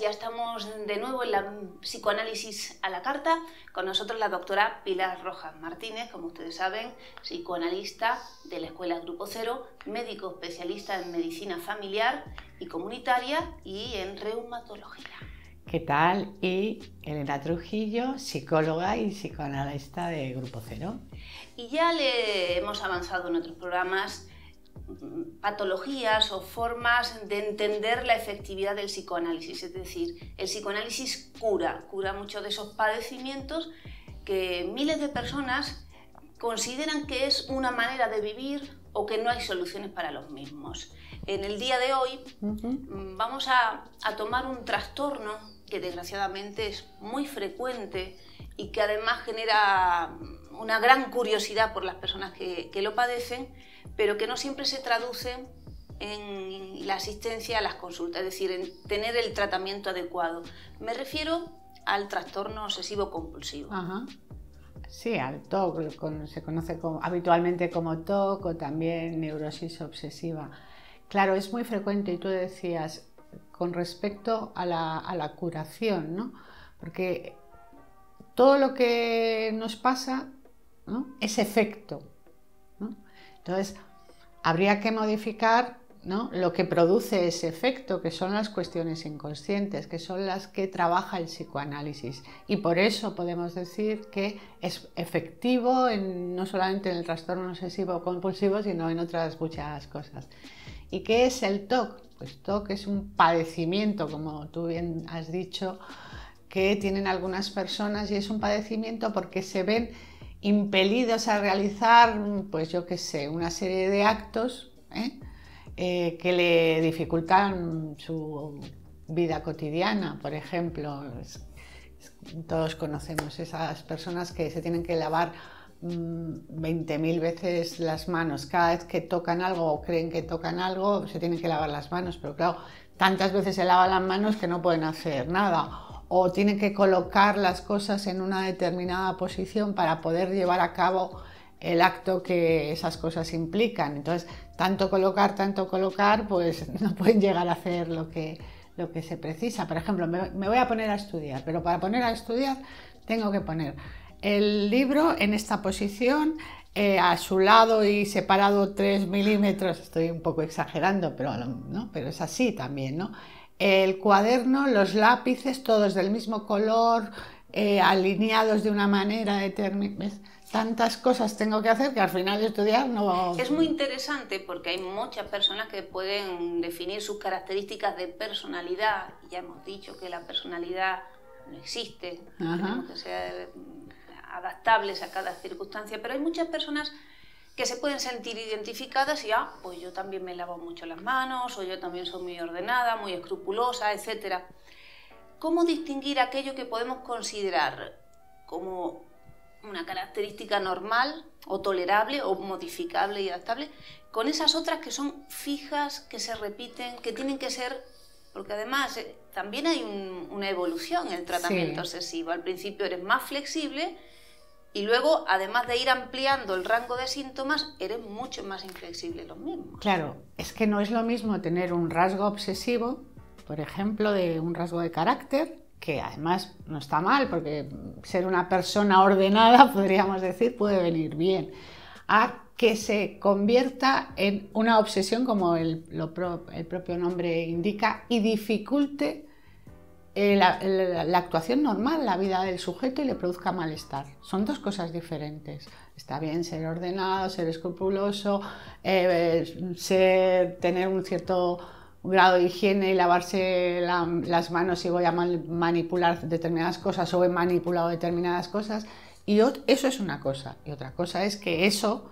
Ya estamos de nuevo en la psicoanálisis a la carta. Con nosotros la doctora Pilar Rojas Martínez, como ustedes saben, psicoanalista de la Escuela Grupo Cero, médico especialista en medicina familiar y comunitaria y en reumatología. ¿Qué tal? Y Elena Trujillo, psicóloga y psicoanalista de Grupo Cero. Y ya le hemos avanzado en otros programas patologías o formas de entender la efectividad del psicoanálisis. Es decir, el psicoanálisis cura, cura muchos de esos padecimientos que miles de personas consideran que es una manera de vivir o que no hay soluciones para los mismos. En el día de hoy mm, vamos a, tomar un trastorno que desgraciadamente es muy frecuente y que además genera una gran curiosidad por las personas que, que lo padecen, pero que no siempre se traduce en la asistencia a las consultas, es decir, en tener el tratamiento adecuado. Me refiero al trastorno obsesivo compulsivo. Sí, al TOC, se conoce habitualmente como TOC o también neurosis obsesiva. Claro, es muy frecuente y tú decías con respecto a la, curación, ¿no? Porque todo lo que nos pasa es efecto. Entonces, habría que modificar lo que produce ese efecto, que son las cuestiones inconscientes, que son las que trabaja el psicoanálisis. Y por eso podemos decir que es efectivo no solamente en el trastorno obsesivo compulsivo, sino en otras muchas cosas. ¿Y qué es el TOC? Pues TOC es un padecimiento, como tú bien has dicho, que tienen algunas personas y es un padecimiento porque se ven impelidos a realizar, pues yo qué sé, una serie de actos ¿eh? Eh, que le dificultan su vida cotidiana, por ejemplo. todos conocemos esas personas que se tienen que lavar 20.000 mm, veces las manos. Cada vez que tocan algo o creen que tocan algo, se tienen que lavar las manos, pero claro, tantas veces se lavan las manos que no pueden hacer nada o tienen que colocar las cosas en una determinada posición para poder llevar a cabo el acto que esas cosas implican. Entonces, tanto colocar, tanto colocar, pues no pueden llegar a hacer lo que, lo que se precisa. Por ejemplo, me, voy a poner a estudiar, pero para poner a estudiar tengo que poner el libro en esta posición, eh, a su lado y separado 3 milímetros, estoy un poco exagerando, pero, ¿no? pero es así también, ¿no? El cuaderno, los lápices, todos del mismo color, eh, alineados de una manera determinada. Tantas cosas tengo que hacer que al final estudiar no... Es muy interesante porque hay muchas personas que pueden definir sus características de personalidad. Ya hemos dicho que la personalidad no existe, tenemos que ser adaptables a cada circunstancia, pero hay muchas personas que se pueden sentir identificadas y, ah, pues yo también me lavo mucho las manos, o yo también soy muy ordenada, muy escrupulosa, etc. ¿Cómo distinguir aquello que podemos considerar como una característica normal o tolerable o modificable y adaptable con esas otras que son fijas, que se repiten, que tienen que ser, porque además eh, también hay una evolución en el tratamiento obsesivo. Al principio eres más flexible y luego, además de ir ampliando el rango de síntomas, eres mucho más inflexible los mismos. Claro, es que no es lo mismo tener un rasgo obsesivo, por ejemplo, de un rasgo de carácter, que además no está mal, porque ser una persona ordenada, podríamos decir, puede venir bien, a que se convierta en una obsesión, como el, el propio nombre indica, y dificulte eh, la, actuación normal, la vida del sujeto y le produzca malestar. Son dos cosas diferentes. Está bien ser ordenado, ser escrupuloso, eh, ser, tener un cierto grado de higiene y lavarse las manos si voy a manipular determinadas cosas o he manipulado determinadas cosas. Y eso es una cosa. Y otra cosa es que eso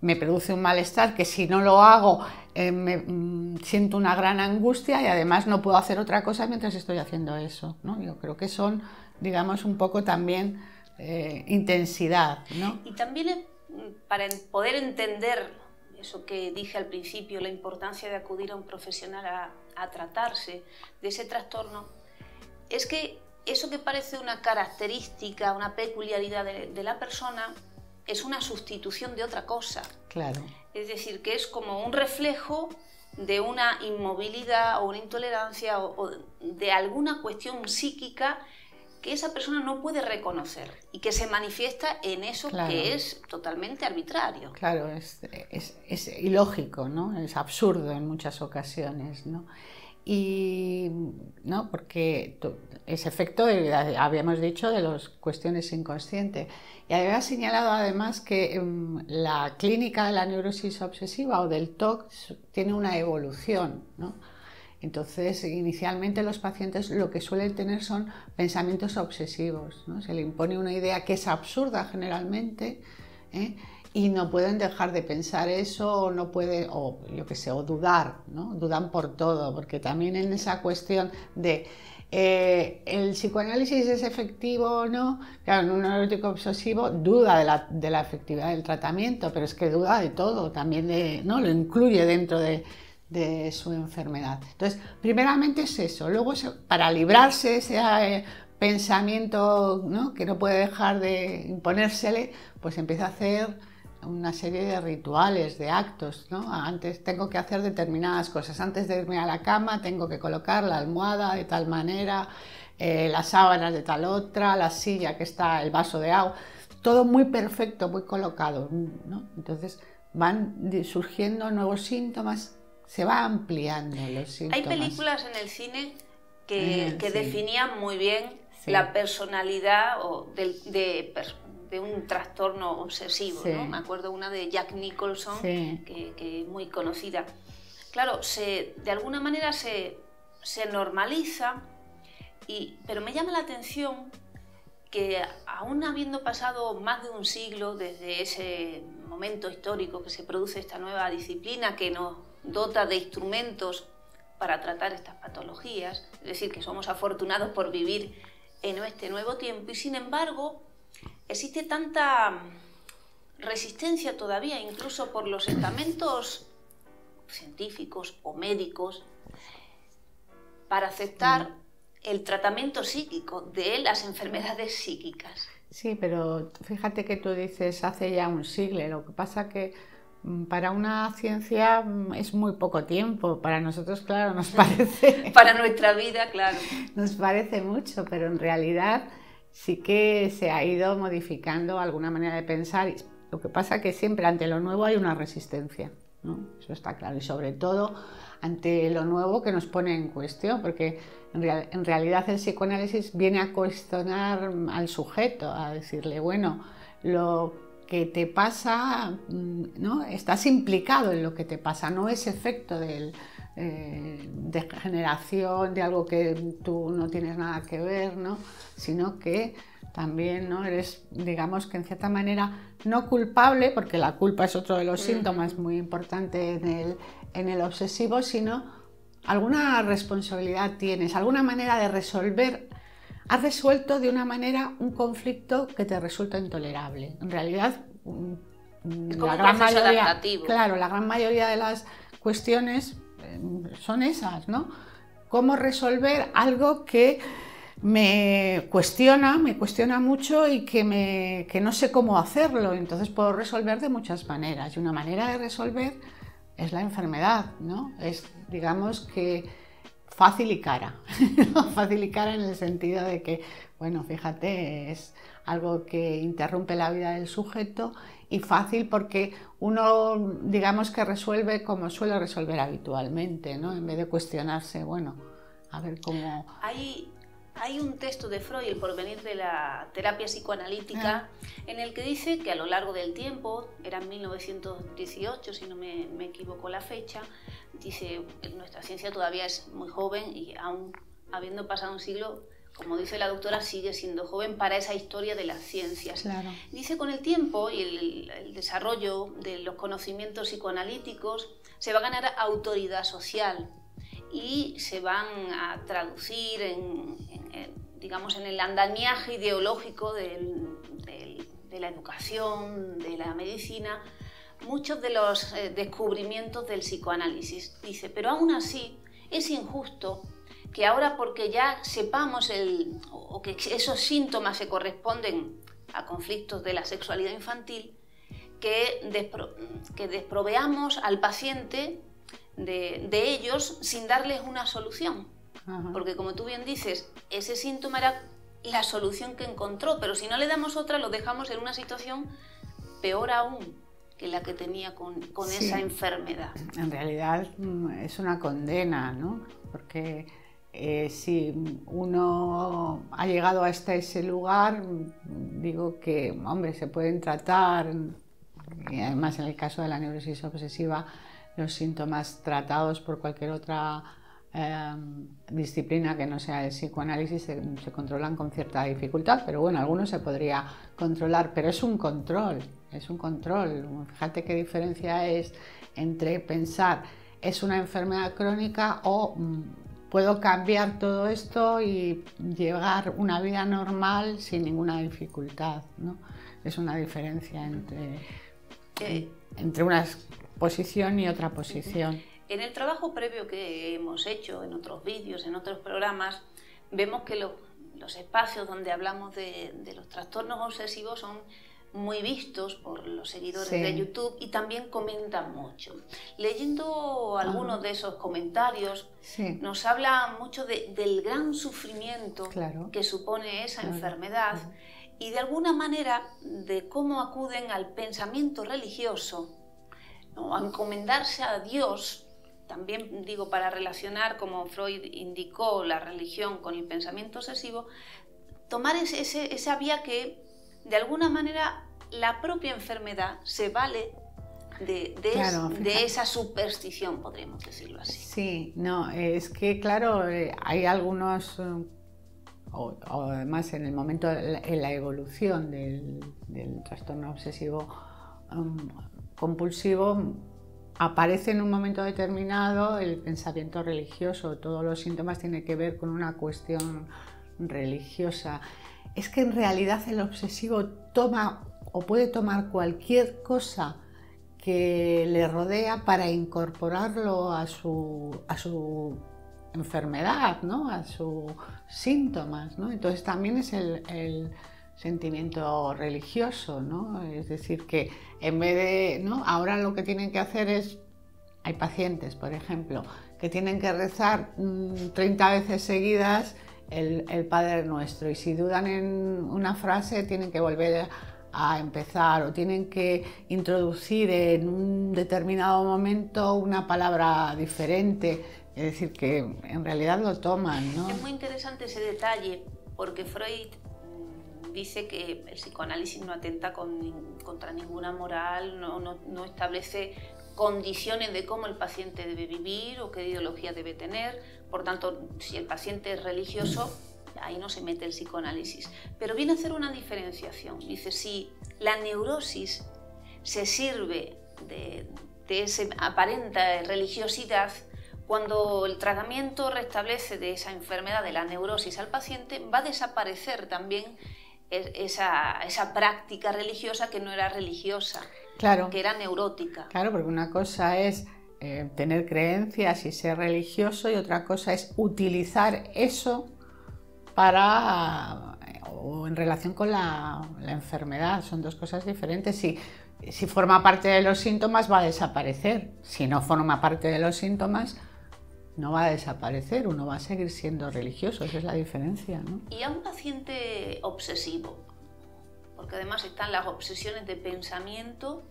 me produce un malestar que si no lo hago eh, me mm, siento una gran angustia y además no puedo hacer otra cosa mientras estoy haciendo eso. ¿no? Yo creo que son, digamos, un poco también eh, intensidad. ¿no? Y también para poder entender eso que dije al principio, la importancia de acudir a un profesional a, tratarse de ese trastorno, es que eso que parece una característica, una peculiaridad de la persona, es una sustitución de otra cosa. Claro. Es decir, que es como un reflejo de una inmovilidad o una intolerancia o, de alguna cuestión psíquica que esa persona no puede reconocer y que se manifiesta en eso que es totalmente arbitrario. Claro, es, es, ilógico, ¿no? Es absurdo en muchas ocasiones, ¿no? Y, ¿no? Porque ese efecto, habíamos dicho, de las cuestiones inconscientes. Y había señalado además que em, la clínica de la neurosis obsesiva o del TOC tiene una evolución. ¿no? Entonces, inicialmente los pacientes lo que suelen tener son pensamientos obsesivos. ¿no? Se le impone una idea que es absurda generalmente ¿eh? y no pueden dejar de pensar eso o no pueden, o yo que sé, o dudar, ¿no? dudan por todo, porque también en esa cuestión de eh, ¿El psicoanálisis es efectivo o no? Claro, un neurótico obsesivo duda de la, efectividad del tratamiento, pero es que duda de todo, también de, ¿no? lo incluye dentro de, su enfermedad. Entonces, primeramente es eso, luego para librarse de ese eh, pensamiento que no puede dejar de imponérsele, pues empieza a hacer una serie de rituales, de actos, ¿no? Antes tengo que hacer determinadas cosas. Antes de irme a la cama tengo que colocar la almohada de tal manera, eh, las sábanas de tal otra, la silla que está, el vaso de agua, todo muy perfecto, muy colocado, ¿no? Entonces van surgiendo nuevos síntomas, se va ampliando los síntomas. Hay películas en el cine que, eh, definían muy bien la personalidad o de, de un trastorno obsesivo. ¿no? Me acuerdo una de Jack Nicholson, que, es muy conocida. Claro, se, de alguna manera se, se normaliza, y, pero me llama la atención que aún habiendo pasado más de un siglo desde ese momento histórico que se produce esta nueva disciplina que nos dota de instrumentos para tratar estas patologías, es decir, que somos afortunados por vivir en este nuevo tiempo y sin embargo existe tanta resistencia todavía, incluso por los estamentos científicos o médicos, para aceptar el tratamiento psíquico de las enfermedades psíquicas. Sí, pero fíjate que tú dices hace ya un siglo, lo que pasa que mm, para una ciencia mm, es muy poco tiempo, para nosotros, claro, nos parece... para nuestra vida, claro. Nos parece mucho, pero en realidad sí que se ha ido modificando alguna manera de pensar. Lo que pasa es que siempre ante lo nuevo hay una resistencia, ¿no? eso está claro, y sobre todo ante lo nuevo que nos pone en cuestión, porque en, realidad el psicoanálisis viene a cuestionar al sujeto, a decirle, bueno, lo que te pasa, mm, ¿no? Estás implicado en lo que te pasa, no es efecto del, eh, de generación, de algo que tú no tienes nada que ver, ¿no? sino que también ¿no? eres, digamos que en cierta manera, no culpable, porque la culpa es otro de los síntomas muy importante en el, en el obsesivo, sino alguna responsabilidad tienes, alguna manera de resolver. Has resuelto de una manera un conflicto que te resulta intolerable. En realidad, mm, la gran mayoría, claro, la gran mayoría de las cuestiones son esas, ¿no? Cómo resolver algo que me cuestiona, me cuestiona mucho y que, me, que no sé cómo hacerlo. Entonces puedo resolver de muchas maneras. Y una manera de resolver es la enfermedad, ¿no? Es, digamos que fácil y cara. fácil y cara en el sentido de que, bueno, fíjate, es algo que interrumpe la vida del sujeto y fácil porque uno, digamos que resuelve como suele resolver habitualmente, ¿no? En vez de cuestionarse, bueno, a ver cómo... Hay, hay un texto de Freud, El porvenir de la terapia psicoanalítica, ah. en el que dice que a lo largo del tiempo, era 1918 si no me, me equivoco la fecha, dice, nuestra ciencia todavía es muy joven y aún habiendo pasado un siglo, como dice la doctora, sigue siendo joven para esa historia de las ciencias. Dice con el tiempo y el, desarrollo de los conocimientos psicoanalíticos se va a ganar autoridad social y se van a traducir en, digamos, en el andamiaje ideológico de la educación, de la medicina, muchos de los eh, descubrimientos del psicoanálisis. Dice, pero aún así es injusto que ahora porque ya sepamos el, o que esos síntomas se corresponden a conflictos de la sexualidad infantil, que, que desproveamos al paciente de, ellos sin darles una solución. Porque como tú bien dices, ese síntoma era la solución que encontró, pero si no le damos otra, lo dejamos en una situación peor aún que la que tenía con, esa enfermedad. En realidad mm, es una condena, ¿no? Porque eh, si uno ha llegado hasta ese lugar, digo que, hombre, se pueden tratar, además en el caso de la neurosis obsesiva, los síntomas tratados por cualquier otra em, disciplina que no sea el psicoanálisis se, se, controlan con cierta dificultad, pero bueno, algunos se podría controlar, pero es un control, es un control. Fíjate qué diferencia es entre pensar es una enfermedad crónica o mm, puedo cambiar todo esto y llevar una vida normal sin ninguna dificultad. ¿no? Es una diferencia entre, eh, entre una posición y otra posición. En el trabajo previo que hemos hecho, en otros vídeos, en otros programas, vemos que los espacios donde hablamos de, de los trastornos obsesivos son muy vistos por los seguidores de YouTube y también comentan mucho. Leyendo algunos de esos comentarios, nos habla mucho del gran sufrimiento que supone esa enfermedad y de alguna manera de cómo acuden al pensamiento religioso, a encomendarse a Dios, también digo para relacionar, como Freud indicó, la religión con el pensamiento obsesivo, tomar ese, esa vía que de alguna manera la propia enfermedad se vale de, esa superstición, podríamos decirlo así. Sí, no, es que claro, eh, hay algunos, eh, o, además en el momento, en la evolución del, trastorno obsesivo um, compulsivo, aparece en un momento determinado el pensamiento religioso, todos los síntomas tienen que ver con una cuestión religiosa. Es que en realidad el obsesivo toma o puede tomar cualquier cosa que le rodea para incorporarlo a su, a su enfermedad, ¿no? a sus síntomas. ¿no? Entonces también es el, sentimiento religioso, ¿no? es decir, que en vez de, ¿no? ahora lo que tienen que hacer es, hay pacientes, por ejemplo, que tienen que rezar 30 mm, veces seguidas el, el Padre Nuestro y si dudan en una frase tienen que volver a a empezar o tienen que introducir en un determinado momento una palabra diferente. Es decir, que en realidad lo toman. Es muy interesante ese detalle porque Freud dice que el psicoanálisis no atenta contra ninguna moral, no, no establece condiciones de cómo el paciente debe vivir o qué ideología debe tener. Por tanto, si el paciente es religioso, ahí no se mete el psicoanálisis, pero viene a hacer una diferenciación. Dice, si la neurosis se sirve de, esa aparenta religiosidad, cuando el tratamiento restablece de esa enfermedad de la neurosis al paciente, va a desaparecer también e, esa, práctica religiosa que no era religiosa, claro. que era neurótica. Claro, porque una cosa es eh, tener creencias y ser religioso y otra cosa es utilizar eso para o en relación con la, enfermedad. Son dos cosas diferentes. Si, si forma parte de los síntomas va a desaparecer. Si no forma parte de los síntomas no va a desaparecer. Uno va a seguir siendo religioso. Esa es la diferencia. Y a un paciente obsesivo, porque además están las obsesiones de pensamiento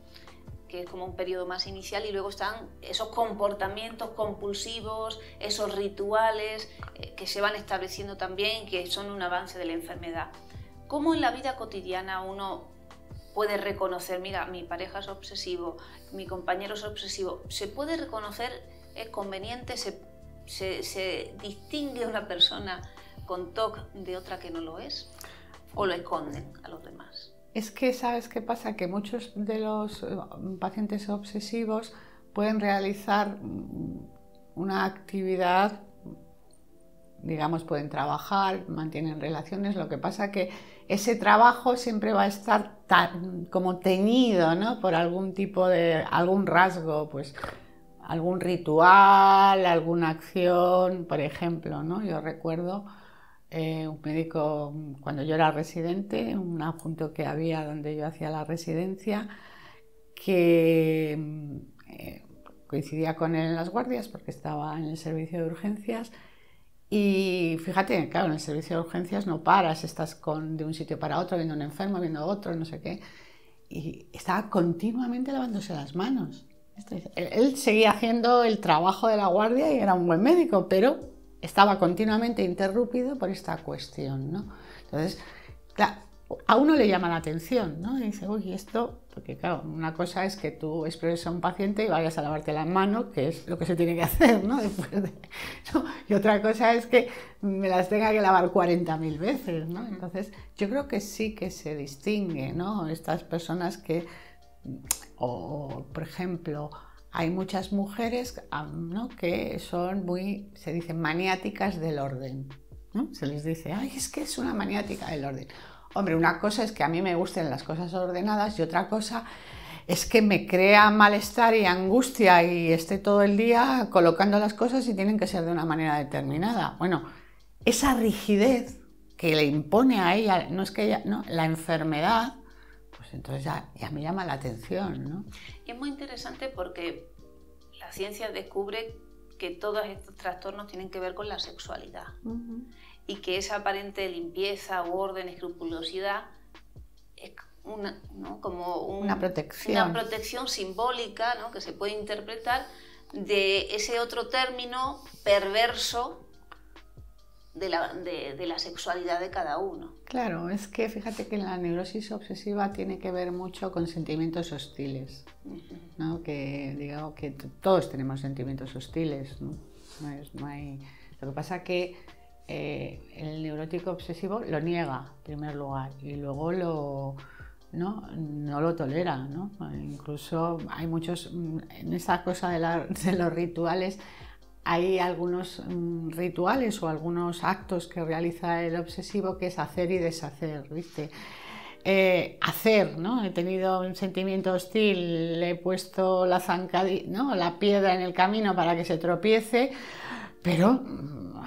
que es como un periodo más inicial, y luego están esos comportamientos compulsivos, esos rituales eh, que se van estableciendo también, que son un avance de la enfermedad. ¿Cómo en la vida cotidiana uno puede reconocer, mira, mi pareja es obsesivo, mi compañero es obsesivo? ¿Se puede reconocer, es conveniente, se, se, se distingue una persona con TOC de otra que no lo es? ¿O lo esconden a los demás? Es que, ¿sabes qué pasa? Que muchos de los eh, pacientes obsesivos pueden realizar mm, una actividad, digamos, pueden trabajar, mantienen relaciones, lo que pasa que ese trabajo siempre va a estar tan, como teñido ¿no? por algún tipo de, algún rasgo, pues algún ritual, alguna acción, por ejemplo, ¿no? Yo recuerdo eh, un médico, cuando yo era residente, un adjunto que había donde yo hacía la residencia, que eh, coincidía con él en las guardias porque estaba en el servicio de urgencias. Y fíjate, claro, en el servicio de urgencias no paras, estás de un sitio para otro, viendo un enfermo, viendo otro, no sé qué. Y estaba continuamente lavándose las manos. Él seguía haciendo el trabajo de la guardia y era un buen médico, pero estaba continuamente interrumpido por esta cuestión, ¿no? Entonces, a uno le llama la atención, ¿no? Y dice, uy, esto, porque claro, una cosa es que tú expreses a un paciente y vayas a lavarte las manos, que es lo que se tiene que hacer, ¿no? Después de, Y otra cosa es que me las tenga que lavar 40.000 veces, ¿no? Entonces, yo creo que sí que se distingue, ¿no? Estas personas que o, por ejemplo, hay muchas mujeres que son muy, se dicen, maniáticas del orden. Se les dice, ay, es que es una maniática del orden. Hombre, una cosa es que a mí me gusten las cosas ordenadas y otra cosa es que me crea malestar y angustia y esté todo el día colocando las cosas y tienen que ser de una manera determinada. Bueno, esa rigidez que le impone a ella, no es que ella, no, la enfermedad, entonces ya, me llama la atención. ¿no? Y es muy interesante porque la ciencia descubre que todos estos trastornos tienen que ver con la sexualidad y que esa aparente limpieza, orden, escrupulosidad es una, como una, protección. una protección simbólica ¿no? que se puede interpretar de ese otro término perverso de la, sexualidad de cada uno. Claro, es que fíjate que la neurosis obsesiva tiene que ver mucho con sentimientos hostiles, ¿no? que digamos que todos tenemos sentimientos hostiles, ¿no? hay... Lo que pasa que eh, el neurótico obsesivo lo niega en primer lugar y luego lo, ¿no? no lo tolera. ¿no? Incluso hay muchos, en esa cosa de, de los rituales, hay algunos mm, rituales o algunos actos que realiza el obsesivo que es hacer y deshacer, ¿viste? Eh, hacer, ¿no? He tenido un sentimiento hostil, le he puesto la ¿no? la piedra en el camino para que se tropiece, pero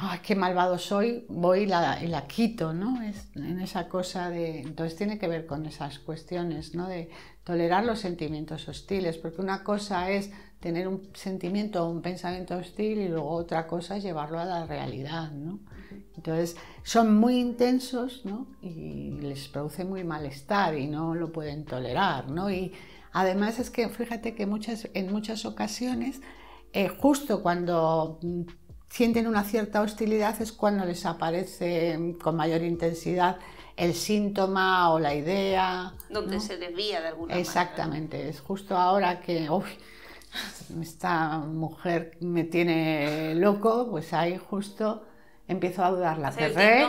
¡ay, qué malvado soy! Voy y la, y la quito, ¿no? Es, en esa cosa de... Entonces tiene que ver con esas cuestiones, ¿no? De tolerar los sentimientos hostiles, porque una cosa es tener un sentimiento o un pensamiento hostil y luego otra cosa es llevarlo a la realidad, ¿no? Entonces son muy intensos, ¿no? Y les produce muy malestar y no lo pueden tolerar, ¿no? Y además es que fíjate que muchas, en muchas ocasiones, eh, justo cuando mm, sienten una cierta hostilidad es cuando les aparece con mayor intensidad el síntoma o la idea. Donde se desvía de alguna manera. Exactamente, es justo ahora que esta mujer me tiene loco, pues ahí justo empiezo a dudar, ¿la querré?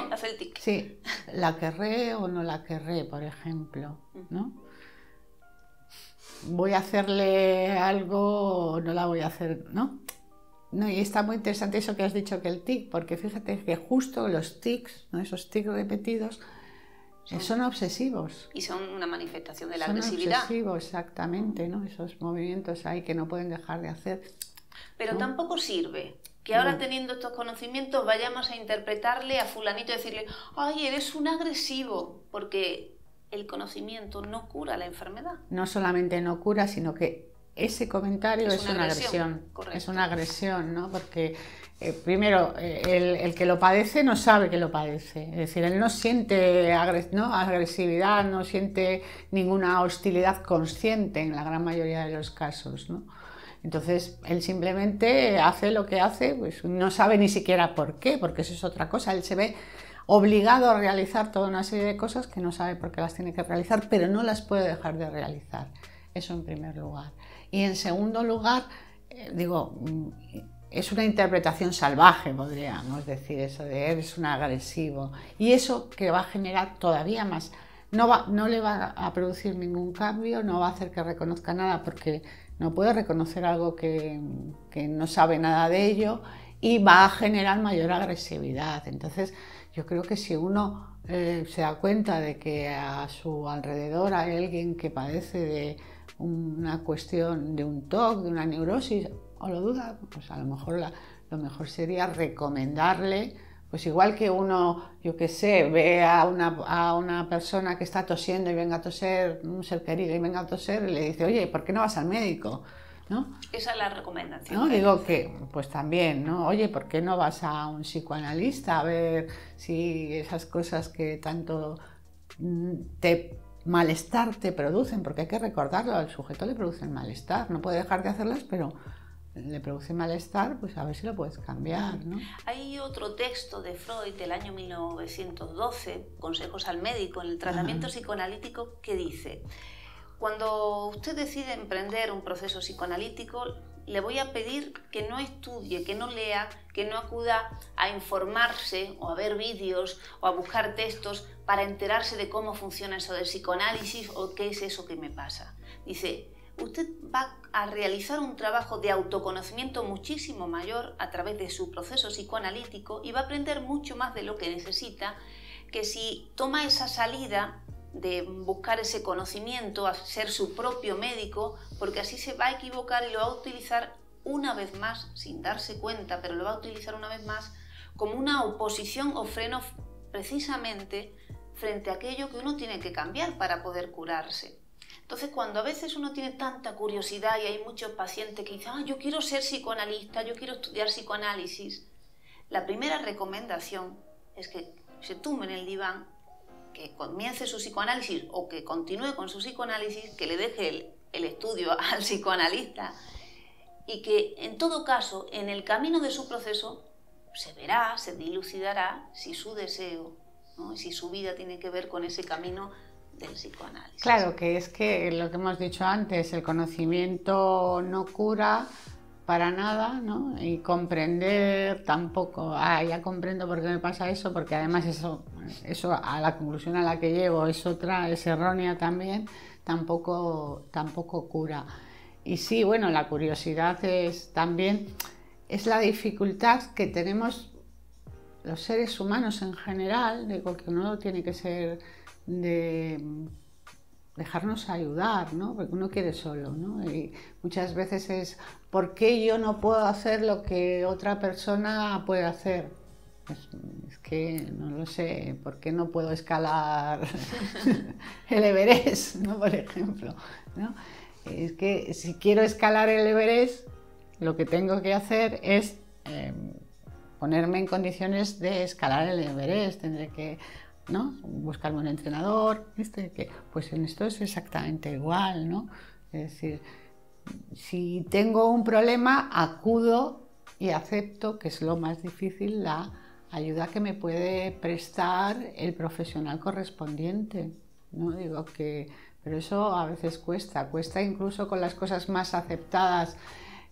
Sí, ¿la querré o no la querré, por ejemplo? ¿no? ¿Voy a hacerle algo o no la voy a hacer? ¿no? No, y está muy interesante eso que has dicho que el tic, porque fíjate que justo los tics, ¿no? esos tics repetidos, son, obsesivos. Y son una manifestación de la son agresividad. obsesivos, exactamente, ¿no? Esos movimientos ahí que no pueden dejar de hacer. Pero tampoco sirve que ahora teniendo estos conocimientos vayamos a interpretarle a fulanito y decirle, ay, eres un agresivo, porque el conocimiento no cura la enfermedad. No solamente no cura, sino que ese comentario es, una, agresión. Es una agresión, ¿no? Porque eh, primero, eh, el, que lo padece no sabe que lo padece, es decir, él no siente agresividad, no siente ninguna hostilidad consciente en la gran mayoría de los casos. ¿no? Entonces, él simplemente hace lo que hace, pues no sabe ni siquiera por qué, porque eso es otra cosa, él se ve obligado a realizar toda una serie de cosas que no sabe por qué las tiene que realizar, pero no las puede dejar de realizar. Eso en primer lugar. Y en segundo lugar, eh, digo, es una interpretación salvaje, podríamos decir eso, de eres un agresivo. Y eso que va a generar todavía más, no, va, no le va a producir ningún cambio, no va a hacer que reconozca nada porque no puede reconocer algo que, que no sabe nada de ello y va a generar mayor agresividad. Entonces, yo creo que si uno eh, se da cuenta de que a su alrededor hay alguien que padece de una cuestión, de un TOC, de una neurosis, o lo duda, pues a lo mejor lo mejor sería recomendarle, pues igual que uno, yo qué sé, ve a una, a una persona que está tosiendo y venga a toser, un ser querido y venga a toser, y le dice, oye, ¿por qué no vas al médico? ¿No? Esa es la recomendación. ¿No? Digo que, pues también, ¿no? Oye, ¿por qué no vas a un psicoanalista a ver si esas cosas que tanto mm, te malestar te producen? Porque hay que recordarlo, al sujeto le producen malestar, no puede dejar de hacerlas, pero le produce malestar, pues a ver si lo puedes cambiar. ¿no? Hay otro texto de Freud del año 1912, Consejos al médico, en el tratamiento psicoanalítico, que dice, cuando usted decide emprender un proceso psicoanalítico, le voy a pedir que no estudie, que no lea, que no acuda a informarse o a ver vídeos o a buscar textos para enterarse de cómo funciona eso del psicoanálisis o qué es eso que me pasa. Dice, usted va a realizar un trabajo de autoconocimiento muchísimo mayor a través de su proceso psicoanalítico y va a aprender mucho más de lo que necesita que si toma esa salida de buscar ese conocimiento, a ser su propio médico, porque así se va a equivocar y lo va a utilizar una vez más, sin darse cuenta, pero lo va a utilizar una vez más como una oposición o freno precisamente frente a aquello que uno tiene que cambiar para poder curarse. Entonces, cuando a veces uno tiene tanta curiosidad y hay muchos pacientes que dicen, ah, yo quiero ser psicoanalista, yo quiero estudiar psicoanálisis, la primera recomendación es que se tumbe en el diván, que comience su psicoanálisis o que continúe con su psicoanálisis, que le deje el, estudio al psicoanalista y que en todo caso, en el camino de su proceso, se verá, se dilucidará si su deseo, ¿no? si su vida tiene que ver con ese camino del psicoanálisis. Claro, que es que lo que hemos dicho antes, el conocimiento no cura para nada, ¿no? Y comprender tampoco, ah, ya comprendo por qué me pasa eso, porque además eso, eso a la conclusión a la que llego es otra, es errónea también, tampoco, tampoco cura. Y sí, bueno, la curiosidad es también, es la dificultad que tenemos los seres humanos en general, digo que uno tiene que ser de dejarnos ayudar, ¿no? Porque uno quiere solo, ¿no? Y muchas veces es, ¿por qué yo no puedo hacer lo que otra persona puede hacer? Es que no lo sé, ¿por qué no puedo escalar el Everest, ¿no? Por ejemplo, ¿no? Es que si quiero escalar el Everest, lo que tengo que hacer es em, ponerme en condiciones de escalar el Everest, tendré que ¿no? Buscarme un entrenador, ¿viste? Que, pues en esto es exactamente igual, ¿no? Es decir, si tengo un problema, acudo y acepto, que es lo más difícil, la ayuda que me puede prestar el profesional correspondiente. ¿no? Digo que, pero eso a veces cuesta, cuesta incluso con las cosas más aceptadas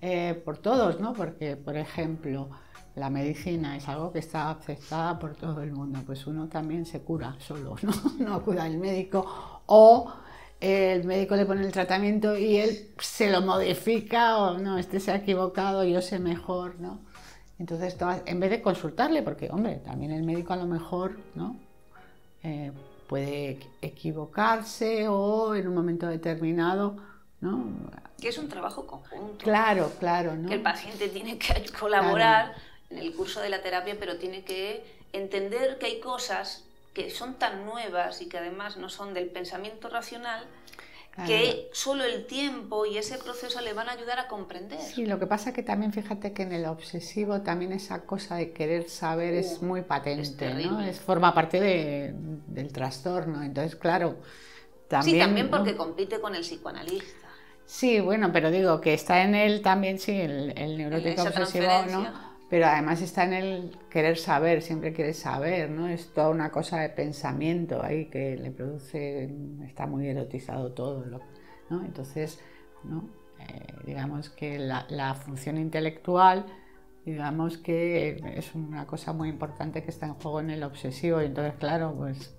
eh, por todos, ¿no? Porque, por ejemplo, la medicina es algo que está aceptada por todo el mundo, pues uno también se cura solo, ¿no? No acuda al médico o el médico le pone el tratamiento y él se lo modifica o no, este se ha equivocado, yo sé mejor, ¿no? Entonces, en vez de consultarle, porque, hombre, también el médico a lo mejor, ¿no? Eh, puede equivocarse o en un momento determinado, ¿no? Que es un trabajo conjunto. Claro, claro, ¿no? Que el paciente tiene que colaborar en el curso de la terapia, pero tiene que entender que hay cosas que son tan nuevas y que además no son del pensamiento racional, que solo el tiempo y ese proceso le van a ayudar a comprender. Sí, lo que pasa que también fíjate que en el obsesivo también esa cosa de querer saber es uh, muy patente, ¿no? Es, forma parte de, del trastorno. Entonces, claro, también... Sí, también porque compite con el psicoanalista. Sí, bueno, pero digo que está en él también, sí, el, el neurótico obsesivo, ¿no? Pero además está en el querer saber, siempre quiere saber, ¿no? Es toda una cosa de pensamiento ahí que le produce, está muy erotizado todo, ¿no? Entonces, ¿no? Eh, digamos que la, función intelectual digamos que es una cosa muy importante que está en juego en el obsesivo y entonces claro pues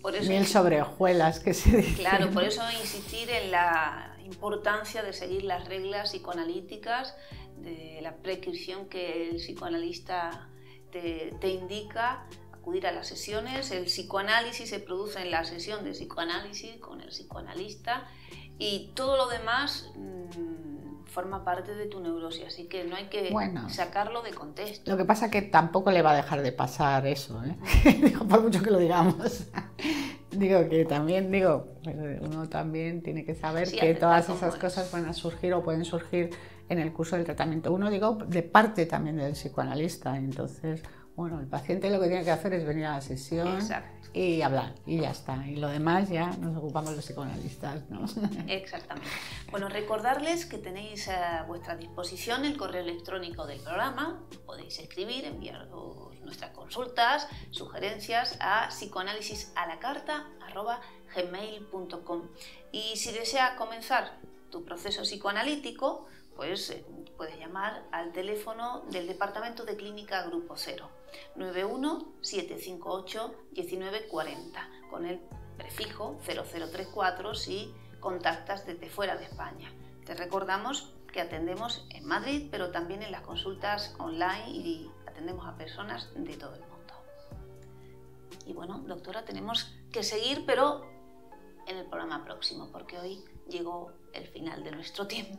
por eso, mil sobrejuelas que se dice. Claro, por eso insistir en la importancia de seguir las reglas psicoanalíticas, de la prescripción que el psicoanalista te, te indica, acudir a las sesiones. El psicoanálisis se produce en la sesión de psicoanálisis con el psicoanalista y todo lo demás mm, forma parte de tu neurosis, así que no hay que sacarlo de contexto. Lo que pasa es que tampoco le va a dejar de pasar eso, ¿eh? por mucho que lo digamos. digo que también, digo, pues, uno también tiene que saber que todas esas cosas van a surgir o pueden surgir en el curso del tratamiento. Uno, digo, de parte también del psicoanalista, entonces bueno, el paciente lo que tiene que hacer es venir a la sesión y hablar y ya está. Y lo demás ya nos ocupamos los psicoanalistas, ¿no? Exactamente. Bueno, recordarles que tenéis a vuestra disposición el correo electrónico del programa. Podéis escribir, enviar nuestras consultas, sugerencias a psicoanalisisalacarta.gmail.com Y si desea comenzar tu proceso psicoanalítico, pues eh, puedes llamar al teléfono del Departamento de Clínica Grupo Cero 91-758-1940 con el prefijo 0034 si contactas desde fuera de España. Te recordamos que atendemos en Madrid, pero también en las consultas online y atendemos a personas de todo el mundo. Y bueno, doctora, tenemos que seguir, pero en el programa próximo, porque hoy llegó el final de nuestro tiempo.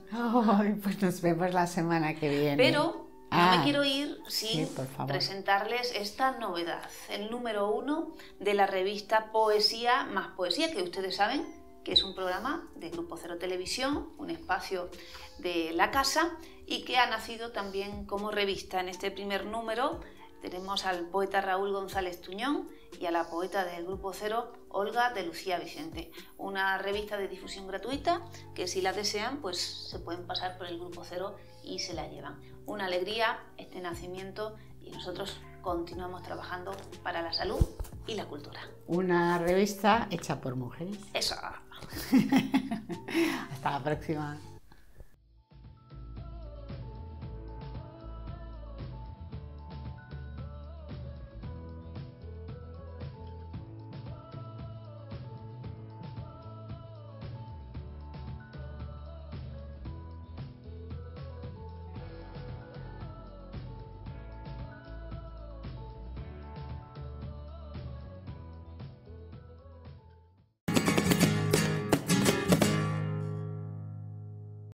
pues nos vemos la semana que viene. Pero no me ah, quiero ir sin presentarles esta novedad, el número uno de la revista Poesía más Poesía, que ustedes saben que es un programa de Grupo Cero Televisión, un espacio de la casa y que ha nacido también como revista. En este primer número tenemos al poeta Raúl González Tuñón y a la poeta del Grupo Cero, Olga de Lucía Vicente. Una revista de difusión gratuita que si la desean, pues se pueden pasar por el Grupo Cero y se la llevan. Una alegría este nacimiento y nosotros continuamos trabajando para la salud y la cultura. Una revista hecha por mujeres. Eso. Hasta la próxima.